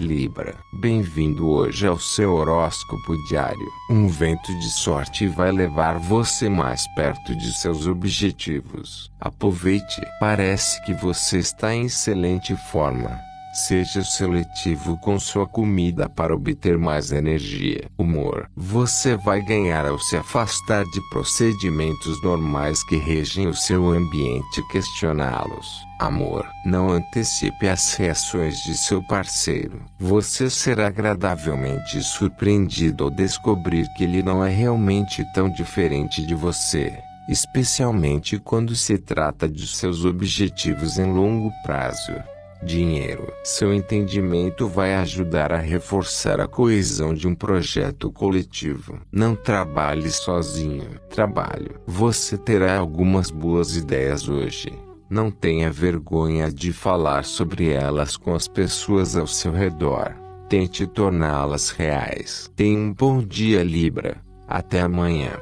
Libra, bem-vindo hoje ao seu horóscopo diário. Um vento de sorte vai levar você mais perto de seus objetivos. Aproveite. Parece que você está em excelente forma. Seja seletivo com sua comida para obter mais energia. Humor. Você vai ganhar ao se afastar de procedimentos normais que regem o seu ambiente e questioná-los. Amor. Não antecipe as reações de seu parceiro. Você será agradavelmente surpreendido ao descobrir que ele não é realmente tão diferente de você especialmente quando se trata de seus objetivos em longo prazo dinheiro. Seu entendimento vai ajudar a reforçar a coesão de um projeto coletivo. Não trabalhe sozinho. Trabalho. Você terá algumas boas ideias hoje. Não tenha vergonha de falar sobre elas com as pessoas ao seu redor. Tente torná-las reais. Tenha um bom dia, Libra. Até amanhã.